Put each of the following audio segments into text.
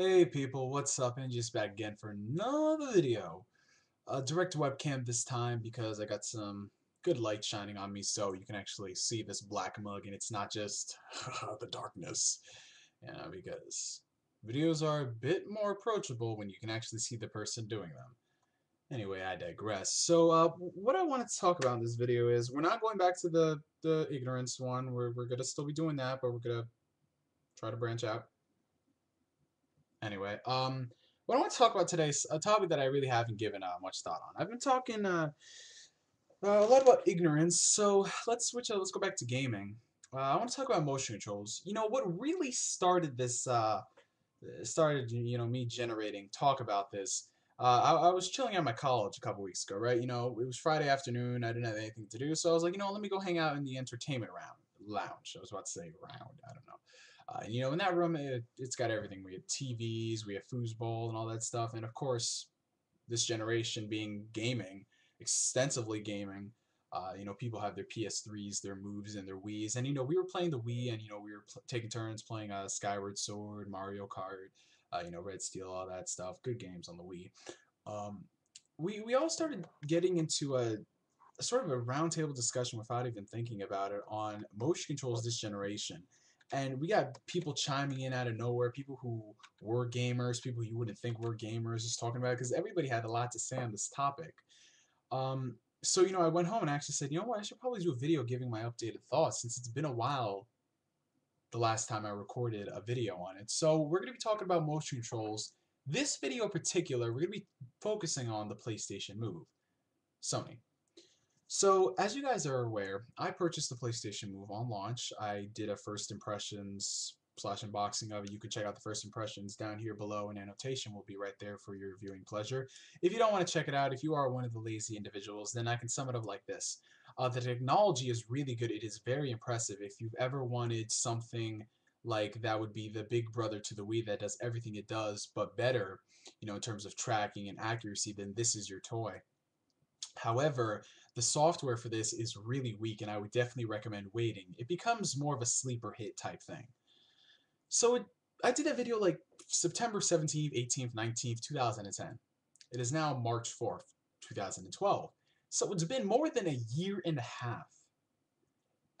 Hey people, what's up? And just back again for another video. Uh, direct webcam this time because I got some good light shining on me so you can actually see this black mug and it's not just the darkness. Because videos are a bit more approachable when you can actually see the person doing them. Anyway, I digress. So uh, what I wanted to talk about in this video is we're not going back to the, the ignorance one. We're, we're going to still be doing that, but we're going to try to branch out. Anyway, um, what I want to talk about today is a topic that I really haven't given uh, much thought on. I've been talking uh, uh, a lot about ignorance, so let's switch. let's go back to gaming. Uh, I want to talk about motion controls. You know what really started this? Uh, started you know me generating talk about this. Uh, I, I, was chilling at my college a couple weeks ago, right? You know, it was Friday afternoon. I didn't have anything to do, so I was like, you know, let me go hang out in the entertainment round lounge. I was about to say round. I don't know. Uh, you know, in that room, it, has got everything. We have TVs, we have foosball, and all that stuff. And of course, this generation being gaming, extensively gaming, uh, you know, people have their PS3s, their moves, and their Wii's. And, you know, we were playing the Wii, and, you know, we were taking turns playing uh, Skyward Sword, Mario Kart, uh, you know, Red Steel, all that stuff. Good games on the Wii. Um, we, we all started getting into a, a sort of a roundtable discussion without even thinking about it on motion controls this generation and we got people chiming in out of nowhere, people who were gamers, people you wouldn't think were gamers, just talking about it because everybody had a lot to say on this topic. Um, so you know, I went home and actually said, you know what, I should probably do a video giving my updated thoughts since it's been a while. The last time I recorded a video on it, so we're gonna be talking about motion controls. This video in particular, we're gonna be focusing on the PlayStation Move, Sony. So, as you guys are aware, I purchased the PlayStation Move on launch. I did a first impressions slash unboxing of it. You can check out the first impressions down here below, and annotation will be right there for your viewing pleasure. If you don't want to check it out, if you are one of the lazy individuals, then I can sum it up like this. Uh, the technology is really good. It is very impressive. If you've ever wanted something like that would be the big brother to the Wii that does everything it does, but better, you know, in terms of tracking and accuracy, then this is your toy. However, the software for this is really weak and I would definitely recommend waiting. It becomes more of a sleeper hit type thing. So it, I did a video like September 17th, 18th, 19th, 2010. It is now March 4th, 2012. So it's been more than a year and a half.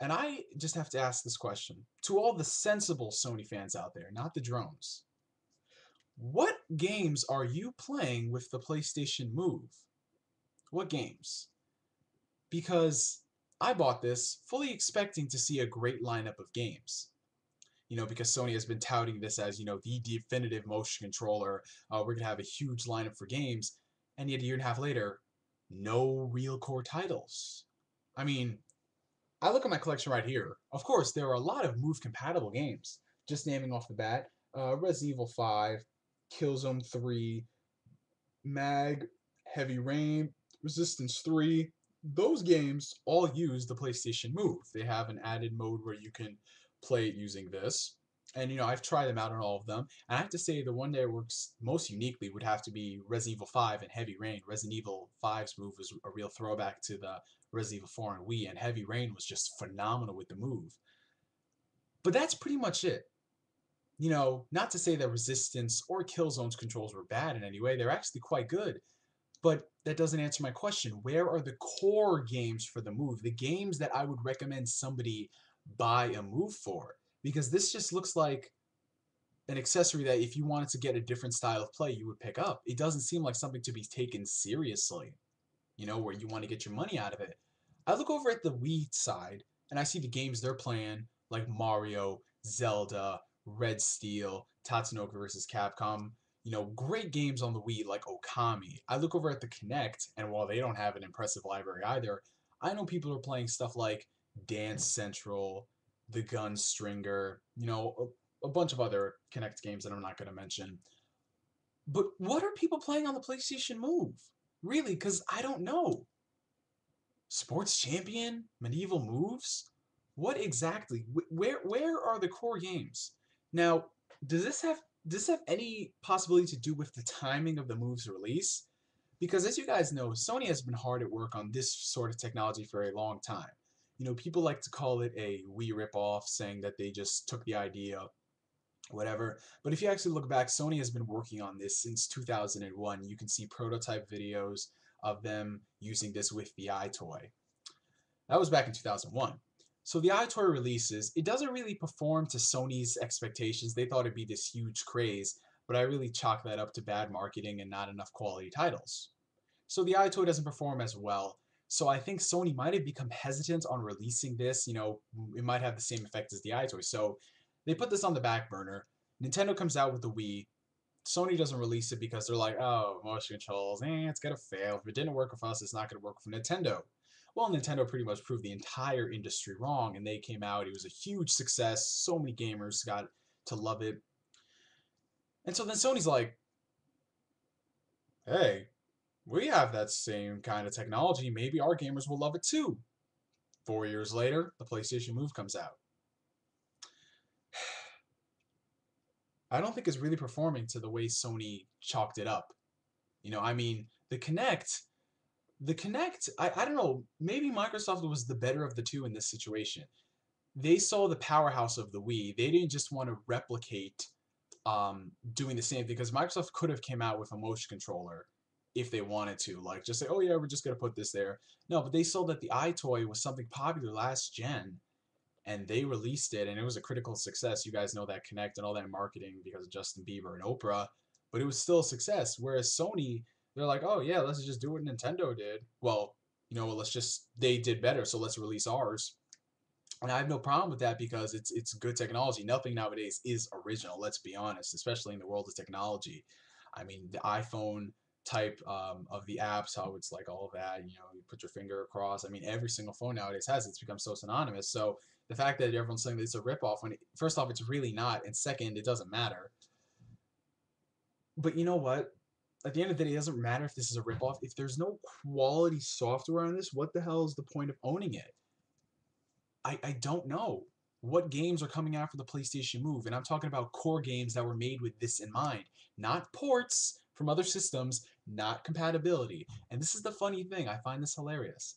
And I just have to ask this question to all the sensible Sony fans out there, not the drones. What games are you playing with the PlayStation Move? What games? Because I bought this fully expecting to see a great lineup of games. You know, because Sony has been touting this as, you know, the definitive motion controller. Uh, we're going to have a huge lineup for games. And yet a year and a half later, no real core titles. I mean, I look at my collection right here. Of course, there are a lot of move-compatible games. Just naming off the bat, uh, Resident Evil 5, Killzone 3, Mag, Heavy Rain, Resistance 3, those games all use the PlayStation Move. They have an added mode where you can play it using this. And, you know, I've tried them out on all of them. And I have to say the one that works most uniquely would have to be Resident Evil 5 and Heavy Rain. Resident Evil 5's move was a real throwback to the Resident Evil 4 and Wii, and Heavy Rain was just phenomenal with the move. But that's pretty much it. You know, not to say that Resistance or Killzone's controls were bad in any way, they're actually quite good. But that doesn't answer my question. Where are the core games for the move? The games that I would recommend somebody buy a move for? Because this just looks like an accessory that if you wanted to get a different style of play, you would pick up. It doesn't seem like something to be taken seriously, you know, where you want to get your money out of it. I look over at the Wii side, and I see the games they're playing, like Mario, Zelda, Red Steel, Tatsunoko vs. Capcom you know, great games on the Wii like Okami. I look over at the Kinect, and while they don't have an impressive library either, I know people are playing stuff like Dance Central, The Gunstringer, you know, a, a bunch of other Kinect games that I'm not going to mention. But what are people playing on the PlayStation Move? Really, because I don't know. Sports Champion? Medieval Moves? What exactly? Where, where are the core games? Now, does this have does this have any possibility to do with the timing of the move's release? Because as you guys know, Sony has been hard at work on this sort of technology for a long time. You know, people like to call it a Wii ripoff, saying that they just took the idea whatever. But if you actually look back, Sony has been working on this since 2001. You can see prototype videos of them using this with the EyeToy. That was back in 2001. So the EyeToy releases, it doesn't really perform to Sony's expectations. They thought it'd be this huge craze, but I really chalk that up to bad marketing and not enough quality titles. So the EyeToy doesn't perform as well. So I think Sony might have become hesitant on releasing this. You know, it might have the same effect as the EyeToy. So they put this on the back burner. Nintendo comes out with the Wii. Sony doesn't release it because they're like, oh, motion controls, eh, it's gonna fail. If it didn't work with us, it's not gonna work for Nintendo. Well, Nintendo pretty much proved the entire industry wrong, and they came out. It was a huge success. So many gamers got to love it. And so then Sony's like, hey, we have that same kind of technology. Maybe our gamers will love it too. Four years later, the PlayStation Move comes out. I don't think it's really performing to the way Sony chalked it up. You know, I mean, the Kinect, the Kinect, I, I don't know, maybe Microsoft was the better of the two in this situation. They saw the powerhouse of the Wii. They didn't just want to replicate um, doing the same because Microsoft could have came out with a motion controller if they wanted to. Like, just say, oh yeah, we're just going to put this there. No, but they saw that the EyeToy was something popular last gen and they released it and it was a critical success. You guys know that Kinect and all that marketing because of Justin Bieber and Oprah, but it was still a success. Whereas Sony, they're like, oh yeah, let's just do what Nintendo did. Well, you know, let's just they did better, so let's release ours. And I have no problem with that because it's it's good technology. Nothing nowadays is original. Let's be honest, especially in the world of technology. I mean, the iPhone type um, of the apps, how it's like all that. You know, you put your finger across. I mean, every single phone nowadays has it. It's become so synonymous. So the fact that everyone's saying that it's a ripoff when it, first off it's really not, and second it doesn't matter. But you know what? At the end of the day, it doesn't matter if this is a ripoff. If there's no quality software on this, what the hell is the point of owning it? I, I don't know what games are coming out for the PlayStation Move, and I'm talking about core games that were made with this in mind, not ports from other systems, not compatibility. And this is the funny thing, I find this hilarious.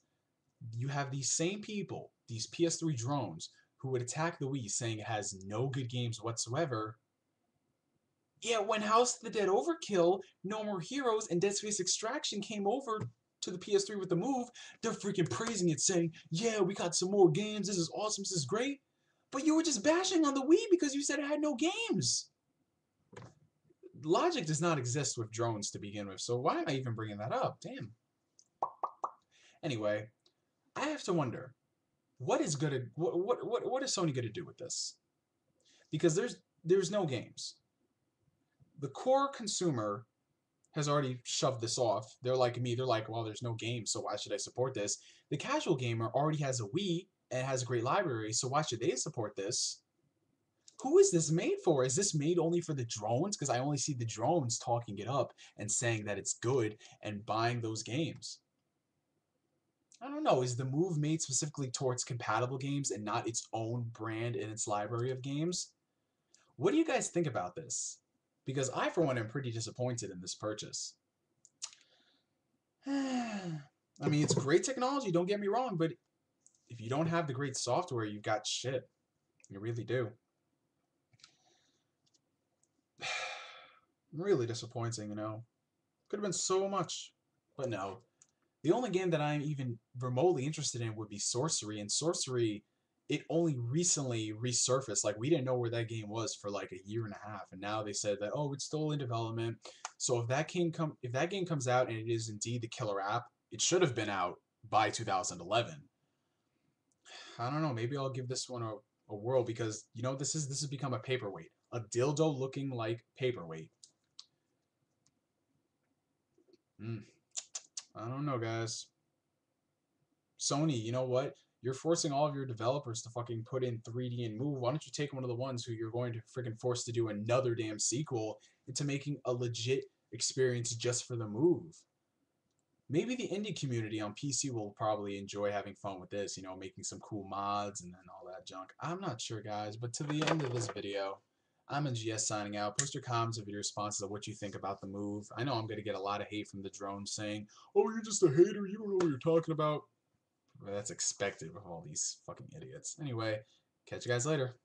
You have these same people these PS3 drones who would attack the Wii saying it has no good games whatsoever. Yeah, when House of the Dead Overkill, No More Heroes, and Dead Space Extraction came over to the PS3 with the move, they're freaking praising it, saying, yeah, we got some more games, this is awesome, this is great. But you were just bashing on the Wii because you said it had no games. Logic does not exist with drones to begin with, so why am I even bringing that up? Damn. Anyway, I have to wonder, what is gonna what what what, is Sony gonna do with this? Because there's there's no games. The core consumer has already shoved this off. They're like me. They're like, well, there's no games, so why should I support this? The casual gamer already has a Wii and has a great library, so why should they support this? Who is this made for? Is this made only for the drones? Because I only see the drones talking it up and saying that it's good and buying those games. I don't know, is the move made specifically towards compatible games and not its own brand in its library of games? What do you guys think about this? Because I, for one, am pretty disappointed in this purchase. I mean, it's great technology, don't get me wrong, but if you don't have the great software, you've got shit. You really do. Really disappointing, you know. Could have been so much. But no. The only game that I'm even remotely interested in would be Sorcery, and Sorcery, it only recently resurfaced. Like, we didn't know where that game was for like a year and a half, and now they said that, oh, it's still in development. So if that game come, if that game comes out and it is indeed the killer app, it should have been out by 2011. I don't know. Maybe I'll give this one a, a whirl because you know this is this has become a paperweight, a dildo looking like paperweight. Hmm. I don't know, guys. Sony, you know what? You're forcing all of your developers to fucking put in 3D and move. Why don't you take one of the ones who you're going to freaking force to do another damn sequel into making a legit experience just for the move? Maybe the indie community on PC will probably enjoy having fun with this, you know, making some cool mods and then all that junk. I'm not sure, guys, but to the end of this video, I'm NGS signing out. Post your comments and your responses of what you think about the move. I know I'm going to get a lot of hate from the drone saying, oh, you're just a hater. You don't know what you're talking about. Well, that's expected with all these fucking idiots. Anyway, catch you guys later.